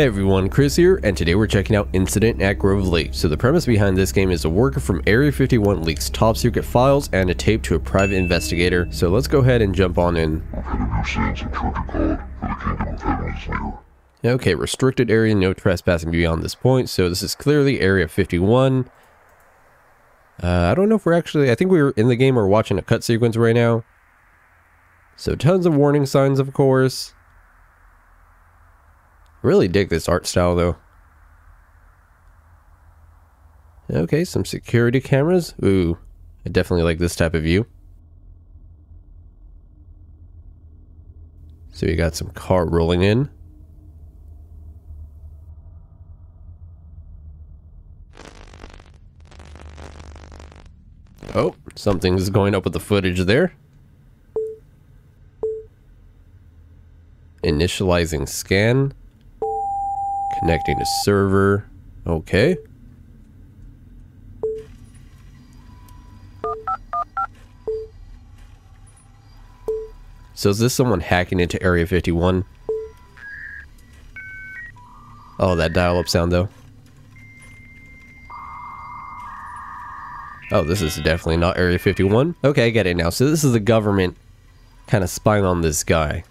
Hey everyone, Chris here, and today we're checking out Incident at Grove Lake. So the premise behind this game is a worker from Area 51 leaks top secret files and a tape to a private investigator. So let's go ahead and jump on in. I've had a new sentence and charge a card for the Kingdom of Heaven's Lair. Okay, restricted area, no trespassing beyond this point. So this is clearly Area 51. Uh, I don't know if we're actually, I think we are in the game or watching a cut sequence right now. So tons of warning signs, of course. Really dig this art style though. Okay, some security cameras. Ooh, I definitely like this type of view. So you got some car rolling in. Oh, something's going up with the footage there. Initializing scan. Connecting to server. Okay. So is this someone hacking into Area 51? Oh, that dial-up sound though. Oh, this is definitely not Area 51. Okay, I get it now. So this is the government kind of spying on this guy.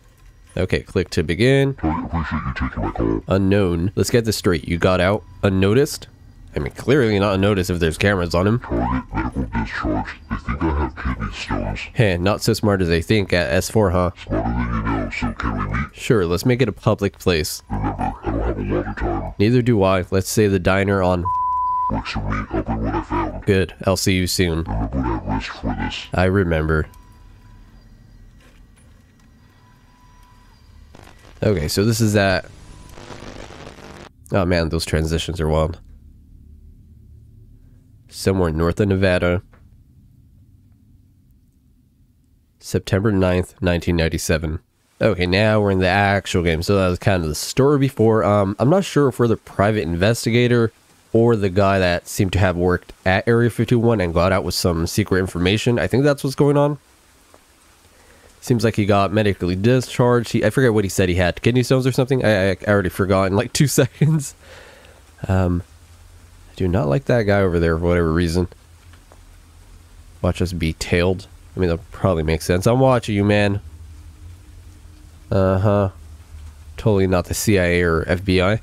Okay, click to begin. I appreciate you taking my call. Unknown. Let's get this straight. You got out unnoticed? I mean, clearly not unnoticed if there's cameras on him. Target medical discharge. They think I have kidney stones. Heh, not so smart as they think at S4, huh? You know, so can we meet? Sure, let's make it a public place. Remember, I don't have a lot of time. Neither do I. Let's say the diner on... Works for me, what I found. Good. I'll see you soon. Remember that risk for this. I remember. Okay, so this is that. Oh man, those transitions are wild. Somewhere north of Nevada. September 9th, 1997. Okay, now we're in the actual game. So that was kind of the story before. Um, I'm not sure if we're the private investigator or the guy that seemed to have worked at Area 51 and got out with some secret information. I think that's what's going on. Seems like he got medically discharged. He, I forget what he said he had. Kidney stones or something? I, I, already forgot in like two seconds. Um, I do not like that guy over there for whatever reason. Watch us be tailed. I mean, that probably makes sense. I'm watching you, man. Uh-huh. Totally not the CIA or FBI.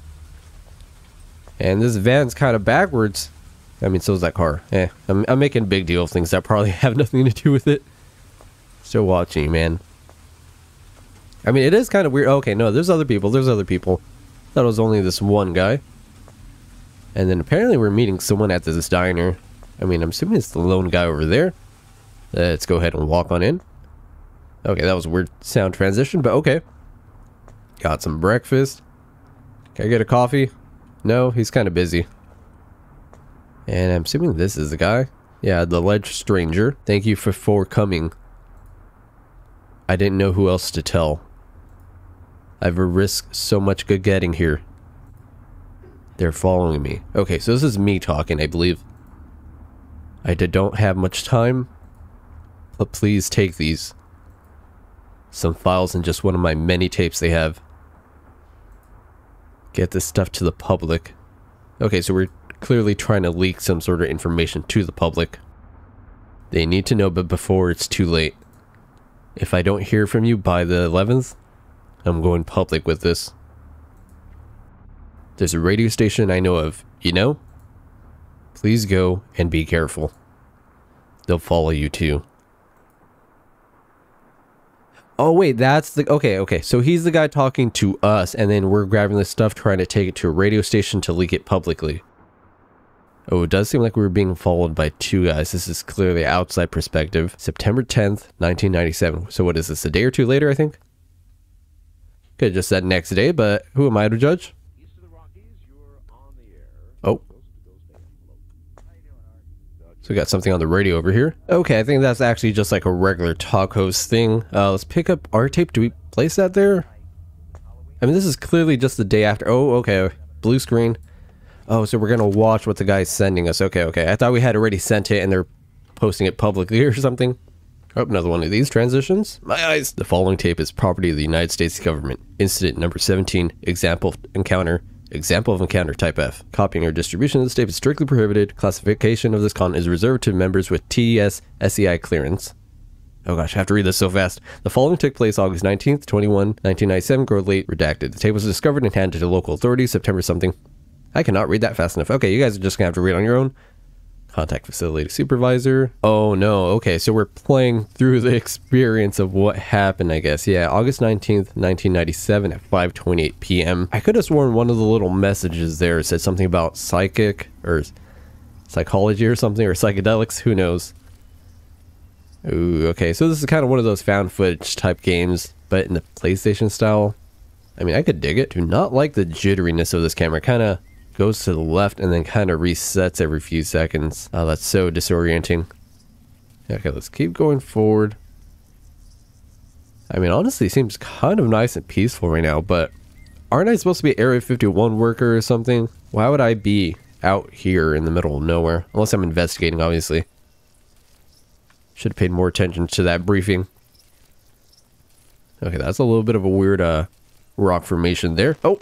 And this van's kind of backwards. I mean, so is that car. Eh, I'm, I'm making a big deal of things that probably have nothing to do with it. Still watching, man. I mean, it is kind of weird. Okay, no, there's other people. There's other people. Thought it was only this one guy. And then apparently we're meeting someone at this diner. I mean, I'm assuming it's the lone guy over there. Let's go ahead and walk on in. Okay, that was a weird sound transition, but okay. Got some breakfast. Can I get a coffee? No, he's kind of busy. And I'm assuming this is the guy. Yeah, the alleged stranger. Thank you for, for coming. I didn't know who else to tell. I've risked so much good getting here. They're following me. Okay, so this is me talking, I believe. I don't have much time, but please take these. Some files and just one of my many tapes they have. Get this stuff to the public. Okay, so we're clearly trying to leak some sort of information to the public. They need to know, but before it's too late. If I don't hear from you by the 11th, I'm going public with this. There's a radio station I know of, you know? Please go and be careful. They'll follow you too. Oh wait, that's the okay, okay. So he's the guy talking to us and then we're grabbing this stuff trying to take it to a radio station to leak it publicly. Oh, it does seem like we were being followed by two guys. This is clearly outside perspective. September 10th, 1997. So what is this, a day or two later, I think? Could have just said next day, but who am I to judge? Oh. So we got something on the radio over here. Okay, I think that's actually just like a regular talk host thing. Uh, let's pick up our tape. Do we place that there? I mean, this is clearly just the day after. Oh, okay. Blue screen. Oh, so we're gonna watch what the guy's sending us. Okay, okay. I thought we had already sent it and they're posting it publicly or something. Oh, another one of these transitions. My eyes. The following tape is property of the United States government. Incident number 17. Example encounter. Example of encounter type F. Copying or distribution of this tape is strictly prohibited. Classification of this content is reserved to members with TS SCI clearance. Oh gosh, I have to read this so fast. The following took place August 19th, 21, 1997, Grove Lake, redacted. The tape was discovered and handed to local authorities September something. I cannot read that fast enough. Okay, you guys are just gonna have to read on your own. Contact facility supervisor. Oh no, okay, so we're playing through the experience of what happened, I guess. Yeah, August 19th, 1997 at 5.28 p.m. I could have sworn one of the little messages there said something about psychic or psychology or something, or psychedelics, who knows. Ooh, okay, so this is kind of one of those found footage type games, but in the PlayStation style. I mean, I could dig it. Do not like the jitteriness of this camera. Kind of goes to the left and then kind of resets every few seconds. Oh, that's so disorienting. Okay, let's keep going forward. I mean, honestly, seems kind of nice and peaceful right now, but aren't I supposed to be Area 51 worker or something? Why would I be out here in the middle of nowhere? Unless I'm investigating, obviously. Should have paid more attention to that briefing. Okay, that's a little bit of a weird uh, rock formation there. Oh,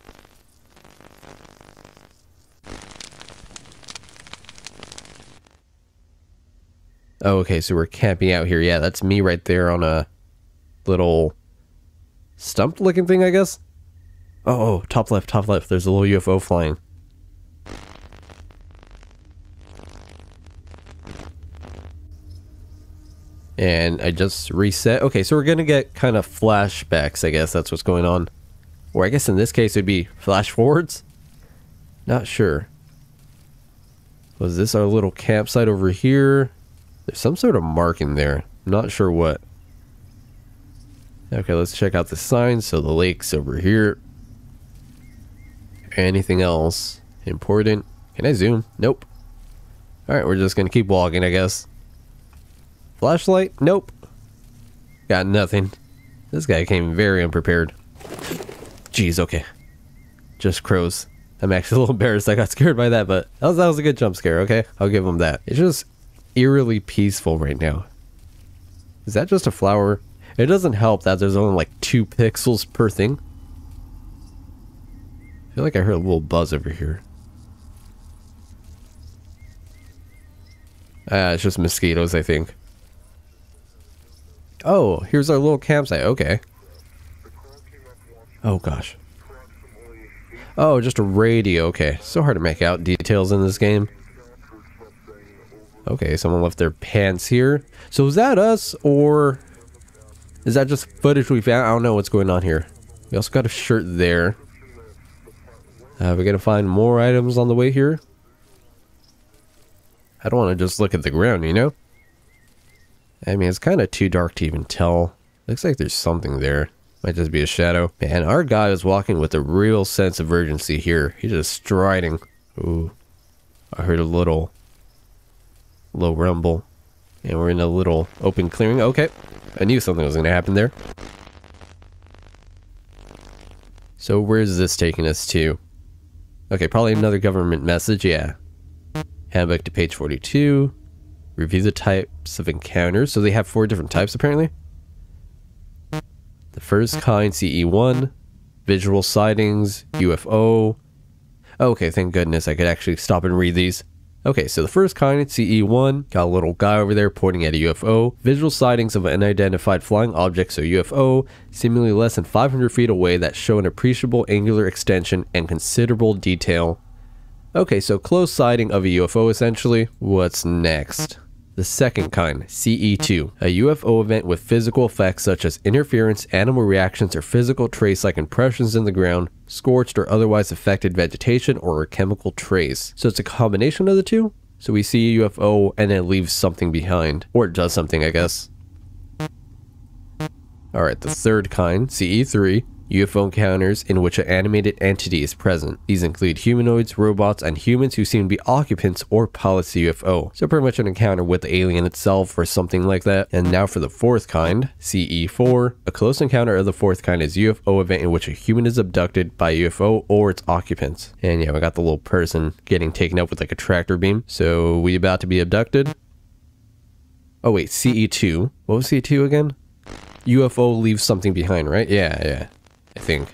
Oh, okay, so we're camping out here. Yeah, that's me right there on a little stump looking thing, I guess. Oh, oh, top left, top left. There's a little UFO flying. And I just reset. Okay, so we're going to get kind of flashbacks, I guess. That's what's going on. Or I guess in this case, it'd be flash forwards? Not sure. Was this our little campsite over here? There's some sort of mark in there. I'm not sure what. Okay, let's check out the sign. So the lake's over here. Anything else important? Can I zoom? Nope. Alright, we're just gonna keep walking, I guess. Flashlight? Nope. Got nothing. This guy came very unprepared. Jeez, okay. Just crows. I'm actually a little embarrassed I got scared by that, but that was, that was a good jump scare, okay? I'll give him that. It's just eerily peaceful right now. Is that just a flower? It doesn't help that there's only like two pixels per thing. I feel like I heard a little buzz over here. Ah, it's just mosquitoes, I think. Oh, here's our little campsite. Okay. Oh, gosh. Oh, just a radio. Okay. So hard to make out details in this game. Okay, someone left their pants here. So is that us or is that just footage we found? I don't know what's going on here. We also got a shirt there. Uh, we gotta find more items on the way here. I don't want to just look at the ground, you know? I mean, it's kind of too dark to even tell. Looks like there's something there. Might just be a shadow. Man, our guy is walking with a real sense of urgency here. He's just striding. Ooh. I heard a little low rumble. And we're in a little open clearing. Okay. I knew something was going to happen there. So where's this taking us to? Okay, probably another government message. Yeah. Handbook to page 42. Review the types of encounters. So they have four different types apparently. The first kind, CE1. Visual sightings, UFO. Okay, thank goodness I could actually stop and read these. Okay, so the first kind, CE1, got a little guy over there pointing at a UFO. Visual sightings of unidentified flying objects so UFO, seemingly less than 500 feet away that show an appreciable angular extension and considerable detail. Okay, so close sighting of a UFO essentially. What's next? The second kind, CE2, a UFO event with physical effects such as interference, animal reactions, or physical trace like impressions in the ground, scorched or otherwise affected vegetation, or a chemical trace. So it's a combination of the two? So we see a UFO and it leaves something behind. Or it does something, I guess. Alright, the third kind, CE3, UFO encounters in which an animated entity is present. These include humanoids, robots, and humans who seem to be occupants or pilots the UFO. So pretty much an encounter with the alien itself or something like that. And now for the fourth kind, CE4. A close encounter of the fourth kind is UFO event in which a human is abducted by UFO or its occupants. And yeah, we got the little person getting taken up with like a tractor beam. So we about to be abducted? Oh wait, CE2. What was CE2 again? UFO leaves something behind, right? Yeah, yeah. I think.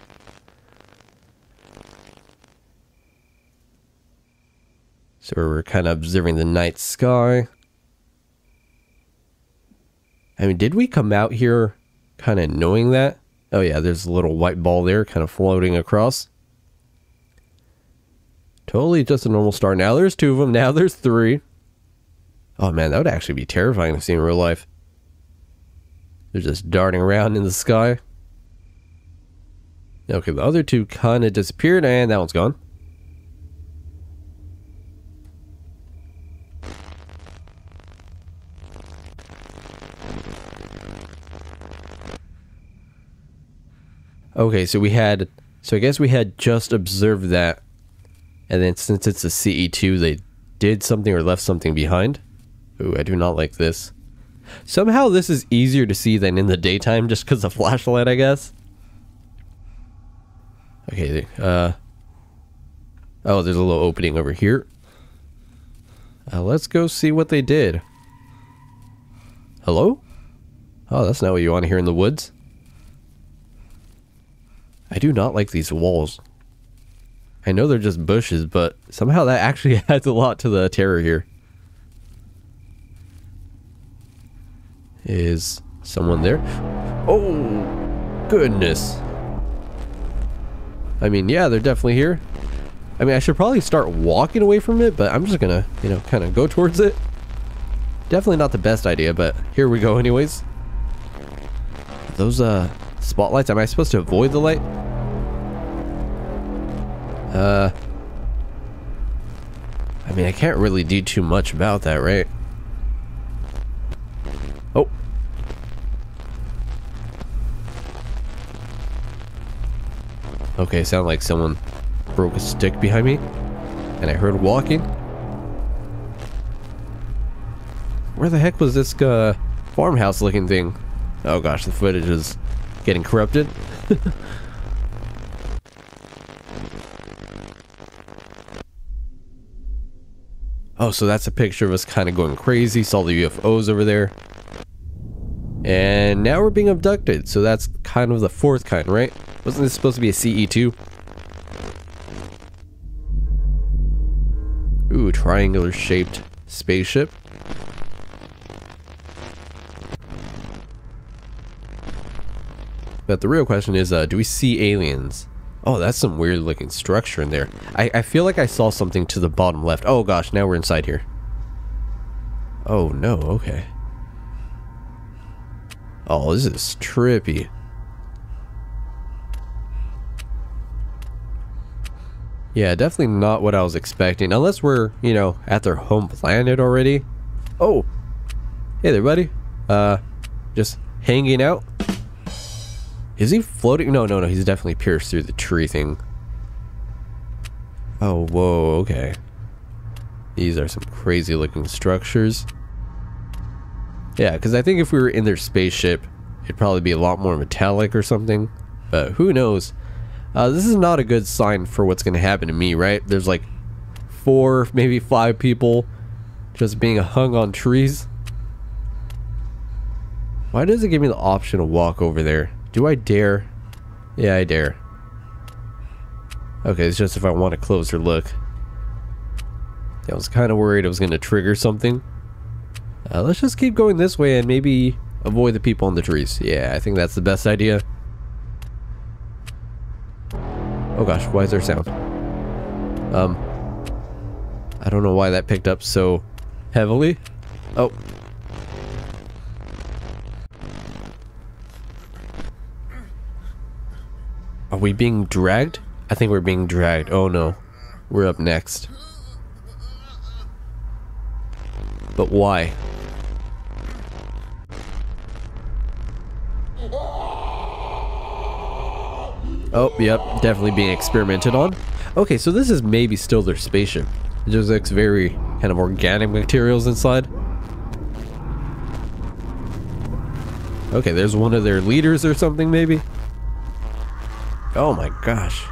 So we're kind of observing the night sky. I mean, did we come out here kind of knowing that? Oh yeah, there's a little white ball there kind of floating across. Totally just a normal star. Now there's two of them. Now there's three. Oh man, that would actually be terrifying to see in real life. They're just darting around in the sky. Okay, the other two kind of disappeared and that one's gone. Okay, so we had, so I guess we had just observed that, and then since it's a CE2, they did something or left something behind. Ooh, I do not like this. Somehow this is easier to see than in the daytime just because of flashlight, I guess. Okay, uh... Oh, there's a little opening over here. Uh, let's go see what they did. Hello? Oh, that's not what you want to hear in the woods. I do not like these walls. I know they're just bushes, but somehow that actually adds a lot to the terror here. Is someone there? Oh, goodness. I mean, yeah, they're definitely here. I mean, I should probably start walking away from it, but I'm just gonna, you know, kind of go towards it. Definitely not the best idea, but here we go anyways. Those, uh, spotlights, am I supposed to avoid the light? Uh... I mean, I can't really do too much about that, right? Okay, sound like someone broke a stick behind me. And I heard walking. Where the heck was this uh, farmhouse looking thing? Oh gosh, the footage is getting corrupted. oh, so that's a picture of us kind of going crazy. Saw the UFOs over there. And now we're being abducted. So that's kind of the fourth kind, right? Wasn't this supposed to be a CE2? Ooh, triangular shaped spaceship. But the real question is, uh, do we see aliens? Oh, that's some weird looking structure in there. I, I feel like I saw something to the bottom left. Oh gosh, now we're inside here. Oh no, okay. Oh, this is trippy. Yeah, definitely not what I was expecting. Unless we're, you know, at their home planet already. Oh! Hey there, buddy. Uh, just hanging out? Is he floating? No, no, no. He's definitely pierced through the tree thing. Oh, whoa, okay. These are some crazy looking structures. Yeah, because I think if we were in their spaceship, it'd probably be a lot more metallic or something. But who knows? Uh, this is not a good sign for what's going to happen to me, right? There's like four, maybe five people just being hung on trees. Why does it give me the option to walk over there? Do I dare? Yeah, I dare. Okay, it's just if I want a closer look. Yeah, I was kind of worried it was going to trigger something. Uh, let's just keep going this way and maybe avoid the people on the trees. Yeah, I think that's the best idea. Oh gosh, why is there sound? Um, I don't know why that picked up so heavily. Oh. Are we being dragged? I think we're being dragged. Oh no. We're up next. But why? Oh, yep, definitely being experimented on. Okay, so this is maybe still their spaceship. It just looks very kind of organic materials inside. Okay, there's one of their leaders or something maybe. Oh my gosh.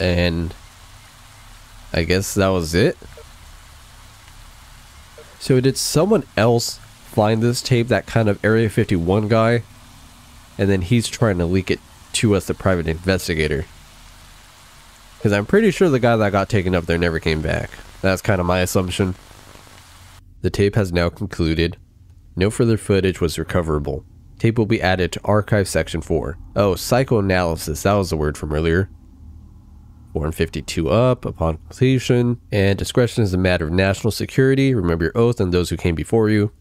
And I guess that was it. So did someone else find this tape, that kind of Area 51 guy? and then he's trying to leak it to us, the private investigator. Because I'm pretty sure the guy that got taken up there never came back. That's kind of my assumption. The tape has now concluded. No further footage was recoverable. Tape will be added to Archive Section 4. Oh, psychoanalysis. That was the word from earlier. Form 52 up upon completion. And discretion is a matter of national security. Remember your oath and those who came before you.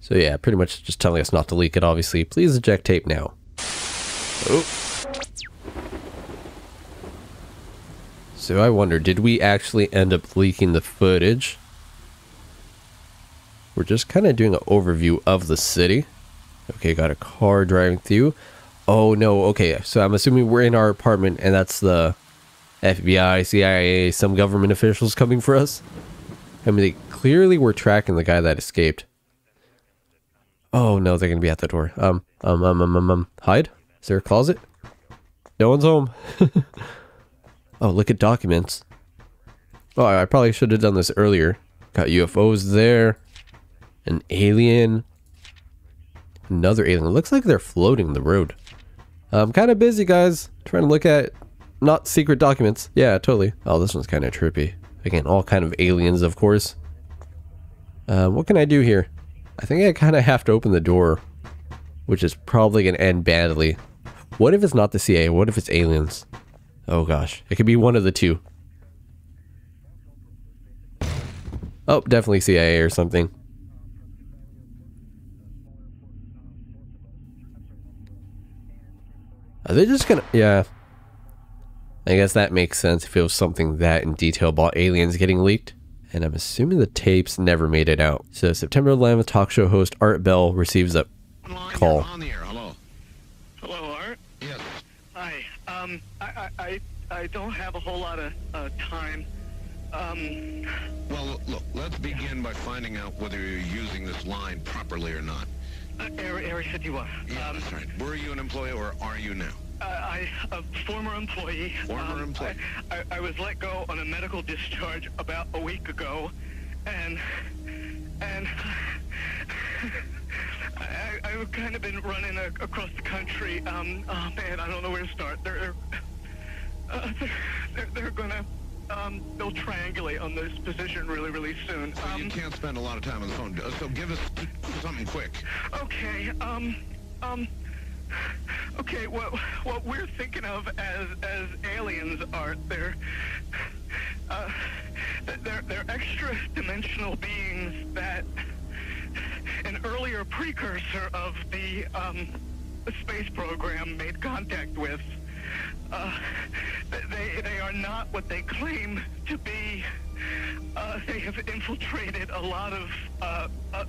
So yeah, pretty much just telling us not to leak it, obviously. Please eject tape now. Oh. So I wonder, did we actually end up leaking the footage? We're just kind of doing an overview of the city. Okay, got a car driving through. Oh no, okay, so I'm assuming we're in our apartment and that's the FBI, CIA, some government officials coming for us. I mean, they clearly were tracking the guy that escaped. Oh no, they're gonna be at the door. Um, um, um, um, um, um hide? Is there a closet? No one's home. oh, look at documents. Oh, I probably should have done this earlier. Got UFOs there. An alien. Another alien. It looks like they're floating the road. I'm kind of busy, guys. Trying to look at not secret documents. Yeah, totally. Oh, this one's kind of trippy. Again, all kind of aliens, of course. Uh, what can I do here? I think I kind of have to open the door, which is probably going to end badly. What if it's not the CIA? What if it's aliens? Oh gosh, it could be one of the two. Oh, definitely CIA or something. Are they just gonna... Yeah. I guess that makes sense if it was something that in detail about aliens getting leaked and I'm assuming the tapes never made it out. So September 11th, talk show host Art Bell receives a call. On the air. Hello. Hello, Art. Yes. Hi. Um, I, I, I don't have a whole lot of uh, time. Um. Well, look. Let's begin by finding out whether you're using this line properly or not. Uh, Area, Area 51. Yeah, um, that's right. Were you an employee or are you now? Uh, I, a former employee. Former um, employee. I, I, I, was let go on a medical discharge about a week ago, and and I, I've kind of been running a, across the country. Um, oh man, I don't know where to start. They're uh, they're, they're gonna um, they'll triangulate on this position really, really soon. So um, you can't spend a lot of time on the phone. So give us something quick. Okay. Um. Um. Okay, what what we're thinking of as as aliens are they're uh, they're they're extra dimensional beings that an earlier precursor of the um, space program made contact with. Uh, they they are not what they claim to be. Uh, they have infiltrated a lot of uh, uh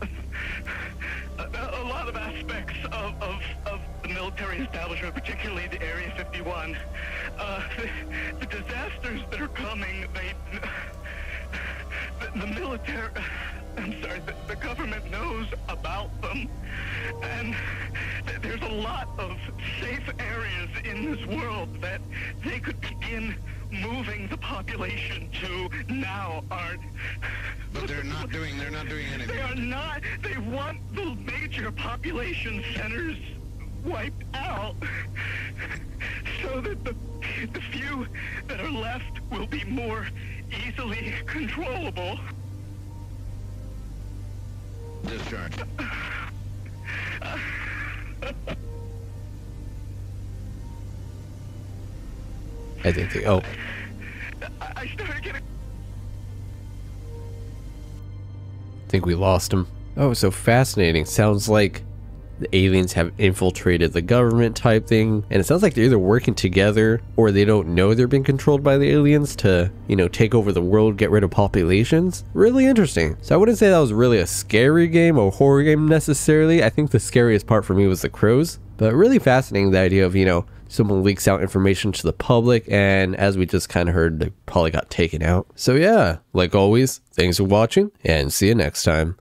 a, a, lot of aspects of, of, of, the military establishment, particularly the Area 51. Uh, the, the, disasters that are coming, they the, the military. I'm sorry, the, the, government knows about them. And th there's a lot of safe areas in this world that they could begin moving the population to now, Art. But they're not doing, they're not doing anything. They are not. They want the major population centers wiped out so that the, the few that are left will be more easily controllable. Discharge. I think they, oh. I started getting... think we lost him. Oh, so fascinating. Sounds like the aliens have infiltrated the government type thing. And it sounds like they're either working together or they don't know they're being controlled by the aliens to, you know, take over the world, get rid of populations. Really interesting. So I wouldn't say that was really a scary game or horror game necessarily. I think the scariest part for me was the crows. But really fascinating the idea of, you know, someone leaks out information to the public and as we just kind of heard, they probably got taken out. So yeah, like always, thanks for watching and see you next time.